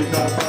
Krishna